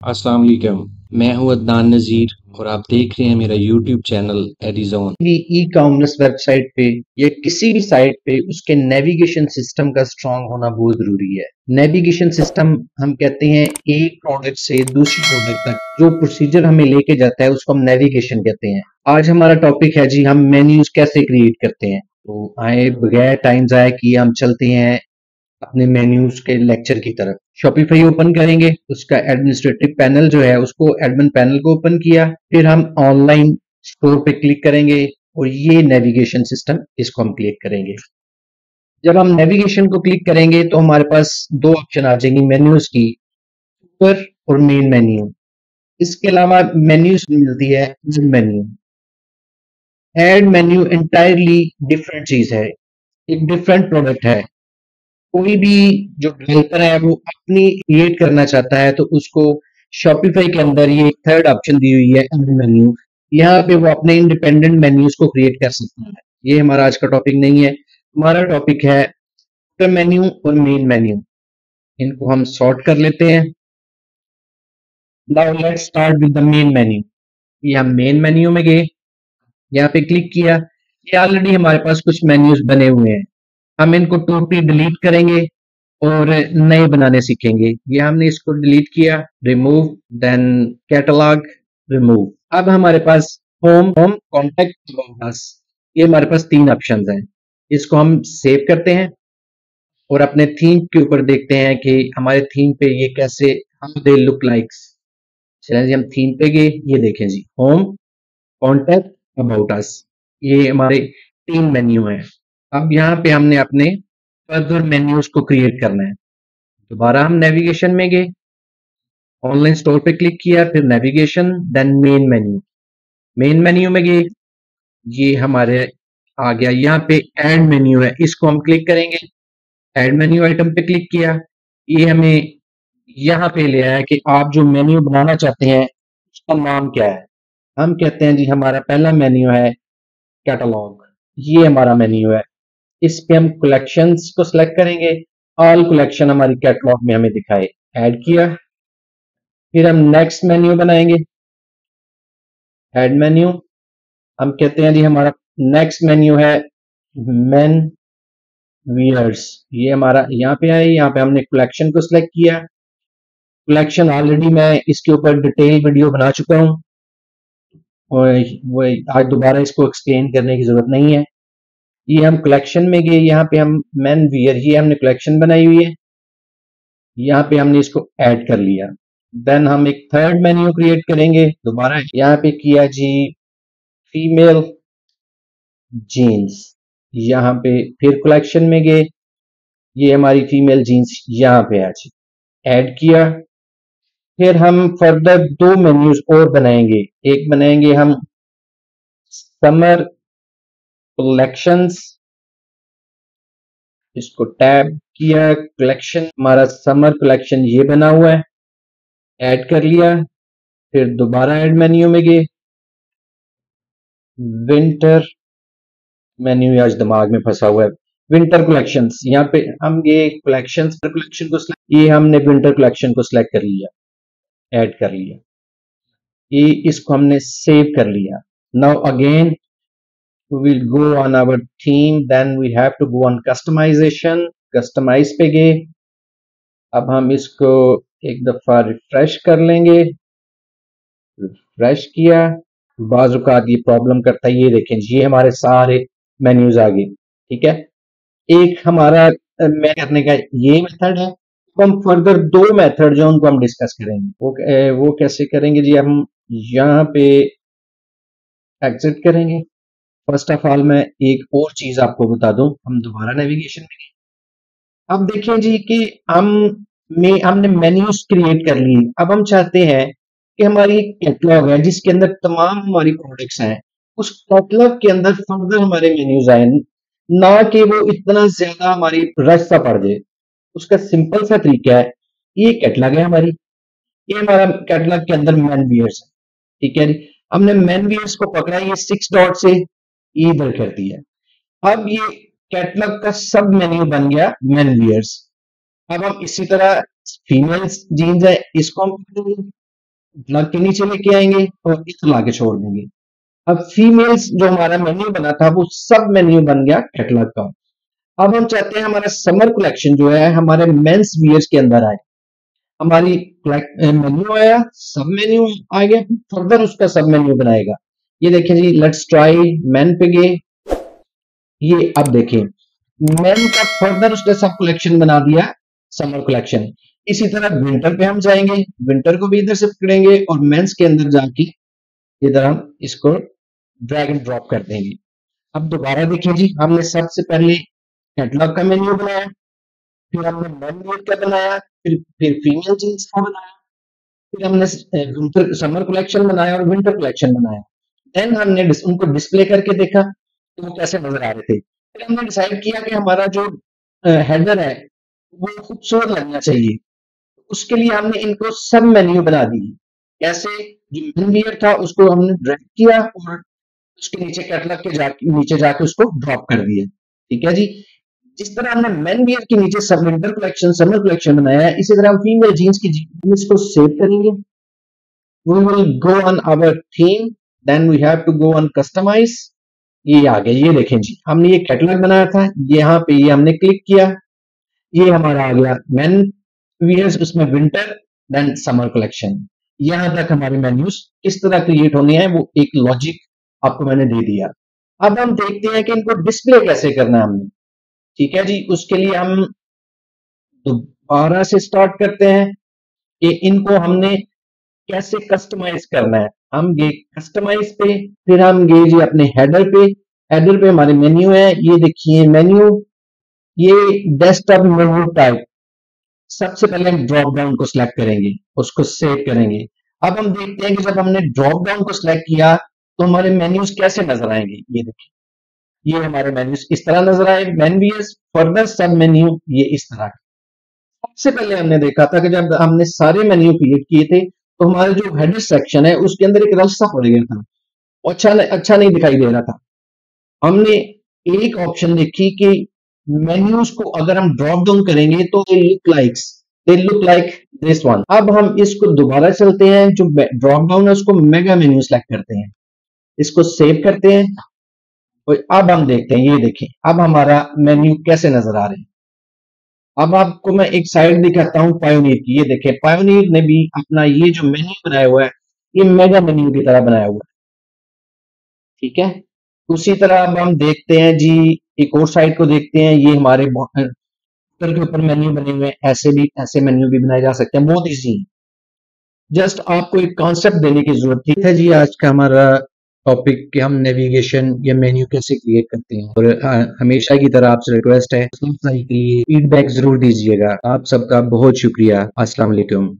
अस्सलाम वालेकुम। मैं हूँ अदनान नज़ीर और आप देख रहे हैं मेरा यूट्यूब चैनल एडिजोन ई कॉमर्स वेबसाइट पे, या किसी भी साइट पे उसके नेविगेशन सिस्टम का स्ट्रांग होना बहुत ज़रूरी है। नेविगेशन सिस्टम हम कहते हैं एक प्रोडक्ट से दूसरी प्रोडक्ट तक। जो प्रोसीजर हमें लेके जाता है, उसको हम नेविगेशन कहते हैं। आज हमारा टॉपिक है जी, हम मेन्यूज कैसे क्रिएट करते हैं? तो आए बगैर टाइम जाए कि हम चलते हैं अपने मेन्यूज के लेक्चर की तरफ़। शॉपिफाई ओपन करेंगे, उसका एडमिनिस्ट्रेटिव पैनल जो है, उसको एडमिन पैनल को ओपन किया। फिर हम ऑनलाइन स्टोर पे क्लिक करेंगे और ये नेविगेशन सिस्टम इसको हम क्लिक करेंगे। जब हम नेविगेशन को क्लिक करेंगे तो हमारे पास दो ऑप्शन आ जाएँगी मेन्यूज की ऊपर और मेन मेन्यू इसके अलावा मेन्यूज मिलती है menu add menu entirely different चीज़ है। एक डिफरेंट प्रोडक्ट है। कोई भी जो डेवलपर है, वो अपनी क्रिएट करना चाहता है तो उसको शॉपिफाई के अंदर ये थर्ड ऑप्शन दी हुई है मेन्यू यहाँ पे वो अपने इंडिपेंडेंट मेन्यूज को क्रिएट कर सकता है। ये हमारा आज का टॉपिक नहीं है। हमारा टॉपिक है मेन्यू और मेन मेन्यू इनको हम सॉर्ट कर लेते हैं। Now let's start with the main menu ये हम मेन मेन्यू में गए। यहाँ पे क्लिक किया। ये ऑलरेडी हमारे पास कुछ मेन्यूज बने हुए हैं। हम इनको टोटली डिलीट करेंगे और नए बनाने सीखेंगे। ये हमने इसको डिलीट किया रिमूव देन कैटलॉग रिमूव अब हमारे पास होम होम कॉन्टेक्ट ये हमारे पास तीन ऑप्शन हैं। इसको हम सेव करते हैं और अपने थीम के ऊपर देखते हैं कि हमारे थीम पे ये कैसे हम दे लुक लाइक्स चलें जी, हम थीम पे गए। ये देखें जी होम कॉन्टेक्ट अबाउट अस ये हमारे तीन मेन्यू हैं। अब यहाँ पे हमने अपने फर्दर मेन्यूज को क्रिएट करना है। दोबारा हम नेविगेशन में गए। ऑनलाइन स्टोर पे क्लिक किया, फिर navigation then main menu main menu में गए। ये हमारे आ गया। यहाँ पे एड मेन्यू है। इसको हम क्लिक करेंगे। एड मेन्यू आइटम पे क्लिक किया। ये हमें यहाँ पे ले आया कि आप जो मेन्यू बनाना चाहते हैं, उसका नाम क्या है? हम कहते हैं जी, हमारा पहला मेन्यू है कैटलॉग ये हमारा मेन्यू है। इस पे हम कलेक्शंस को सिलेक्ट करेंगे। ऑल कलेक्शन हमारी कैटलॉग में हमें दिखाए ऐड किया। फिर हम नेक्स्ट मेन्यू बनाएँगे। एड मेन्यू हम कहते हैं, जी, हमारा नेक्स्ट मेन्यू है मेन वियर्स ये हमारा यहाँ पे आए, यहाँ पे हमने कलेक्शन को सिलेक्ट किया। कलेक्शन ऑलरेडी मैं इसके ऊपर डिटेल वीडियो बना चुका हूँ। और वो आज दोबारा इसको एक्सप्लेन करने की ज़रूरत नहीं है। ये हम कलेक्शन में गए यहाँ पे हम मैन वियर ये हमने कलेक्शन बनाई हुई है। यहाँ पे हमने इसको ऐड कर लिया। देन हम एक थर्ड मेन्यू क्रिएट करेंगे। दोबारा यहाँ पे किया जी फीमेल जीन्स यहाँ पे फिर कलेक्शन में गए। ये हमारी फीमेल जीन्स यहाँ पे आज ऐड किया। फिर हम फर्दर दो मेन्यूज और बनाएँगे। एक बनाएँगे हम समर कलेक्शंस इसको टैब किया कलेक्शन हमारा समर कलेक्शन ये बना हुआ है। ऐड कर लिया, फिर दोबारा ऐड मेन्यू में गए। विंटर मेन्यू आज दिमाग में फंसा हुआ है। विंटर कलेक्शंस यहाँ पे हम ये कलेक्शन कलेक्शन को ये हमने विंटर कलेक्शन को सिलेक्ट कर लिया ऐड कर लिया। ये इसको हमने सेव कर लिया। Now again we will go on our theme then we have to go on customization, customize पे गए। अब हम इसको एक दफ़ा रिफ्रेश कर लेंगे। रिफ्रेश किया। बाजुकात ये प्रॉब्लम करता है, ये देखें, ये हमारे सारे मेन्यूज आ गए। ठीक है? एक हमारा मैं करने का ये मेथड है। तो हम फर्दर दो मेथड जो उनको हम डिस्कस करेंगे। वो वो कैसे करेंगे जी? हम यहाँ पे एग्जिट करेंगे। फ़र्स्ट ऑफ़ ऑल मैं एक और चीज़ आपको बता दूँ, हम दोबारा नेविगेशन में गए अब देखें जी कि हम में, हमने मेन्यूज क्रिएट कर ली अब हम चाहते हैं कि हमारी कैटलॉग है, जिसके अंदर तमाम हमारी प्रोडक्ट्स हैं। उस कैटलॉग के अंदर फर्दर हमारे मेन्यूज आए। ना कि वो इतना ज़्यादा हमारी रश सा पड़ जाए। उसका सिंपल सा तरीका है, ये कैटलॉग है हमारी। ये हमारा कैटलॉग के अंदर मैन वियर्स है। ठीक है जी? हमने मैन वियर्स को पकड़ा, ये सिक्स डॉट से इधर कर दिया अब ये कैटलॉग का सब मेन्यू बन गया मेन वियर्स अब हम इसी तरह फीमेल जीन्स है, इसको हम कैटलॉग के नीचे लेके आएँगे और इस ला के छोड़ देंगे। अब फीमेल्स जो हमारा मेन्यू बना था, वो सब मेन्यू बन गया कैटलॉग का। अब हम चाहते हैं हमारा समर कलेक्शन जो है, हमारे मेंस वियर्स के अंदर आए। हमारी मेन्यू आया, सब मेन्यू आ गया फर्दर उसका सब मेन्यू बनाएगा। ये देखें जी लेट्स ट्राई मैन पे गए। ये अब देखें मैन का फर्दर उसने सब कलेक्शन बना दिया समर कलेक्शन इसी तरह विंटर पे हम जाएँगे विंटर को भी इधर से पकड़ेंगे और मेंस के अंदर जाके इधर हम इसको ड्रैग एंड ड्रॉप कर देंगे। अब दोबारा देखिए जी, हमने सबसे पहले कैटलॉग का मेन्यू बनाया, फिर हमने मेन का बनाया, फिर फिर फीमेल जीन्स का बनाया, फिर हमने विंटर समर कलेक्शन बनाया और विंटर कलेक्शन बनाया। देन हमने उनको डिस्प्ले करके देखा तो वो कैसे नज़र आ रहे थे? फिर हमने डिसाइड किया कि हमारा जो हेडर है, वो खूबसूरत लगना चाहिए। उसके लिए हमने इनको सब मेन्यू बना दी। कैसे जो मेन था, उसको हमने ड्रैग किया और उसके नीचे कैटलॉग के जाके नीचे जाके उसको ड्रॉप कर दिया। ठीक है जी? जिस तरह हमने मेन वियर के नीचे सब विंटर कलेक्शन समर कलेक्शन बनाया है इसी तरह हम फीमेल जीन्स की इसको सेव करेंगे। We will go on our theme. Then we have to go on customize. ये आ गया ये देखें जी। हमने ये कैटलॉग बनाया था, यहाँ पे ये हमने क्लिक किया। ये हमारा आ गया मेन वियर्स उसमें विंटर देन समर कलेक्शन यहाँ तक हमारे मेन्यूज किस तरह क्रिएट होने हैं, वो एक लॉजिक आपको मैंने दे दिया। अब हम देखते हैं कि इनको डिस्प्ले कैसे करना है हमने। ठीक है जी, उसके लिए हम दोबारा से स्टार्ट करते हैं। कि इनको हमने कैसे कस्टमाइज करना है? हम गए कस्टमाइज पे, फिर हम गए जी अपने हेडर पे हेडर पे हमारे मेन्यू है, ये देखिए मेन्यू ये डेस्कटॉप मेन्यू टाइप सबसे पहले हम ड्रॉप डाउन को सिलेक्ट करेंगे, उसको सेव करेंगे। अब हम देखते हैं कि जब हमने ड्रॉप डाउन को सिलेक्ट किया तो हमारे मेन्यूज कैसे नज़र आएँगे? ये देखिए। ये हमारे मेन्यूज इस तरह नज़र आए मेन्यूज फर्दर सब मेन्यू ये इस तरह सबसे पहले हमने देखा था कि जब हमने सारे मेन्यू क्रिएट किए थे तो हमारे जो हेडर सेक्शन है, उसके अंदर एक रास्ता पड़ गया था। अच्छा अच्छा नहीं दिखाई दे रहा था। हमने एक ऑप्शन देखी कि मेन्यूज को अगर हम ड्रॉप डाउन करेंगे तो they look likes they look like this one अब हम इसको दोबारा चलते हैं, जो ड्रॉप डाउन है, उसको मेगा मेन्यू सेलेक्ट करते हैं। इसको सेव करते हैं। और अब हम देखते हैं, ये देखें। अब हमारा मेन्यू कैसे नज़र आ रहे हैं। अब आपको मैं एक साइड दिखाता हूँ पायोनीर की। ये देखें पायोनीर ने भी अपना ये जो मेन्यू बनाया हुआ है, ये मेगा मेन्यू की तरह बनाया हुआ है। ठीक है? उसी तरह अब हम देखते हैं जी, एक और साइड को देखते हैं। ये हमारे के ऊपर मेन्यू बने हुए हैं। ऐसे भी, ऐसे मेन्यू भी बनाए जा सकते हैं। बहुत ईजी जस्ट आपको एक कॉन्सेप्ट देने की ज़रूरत थी। है जी, आज का हमारा टॉपिक के हम नेविगेशन या मेन्यू कैसे क्रिएट करते हैं। और हमेशा की तरह आपसे रिक्वेस्ट है फीडबैक ज़रूर दीजिएगा। आप सबका बहुत शुक्रिया। अस्सलाम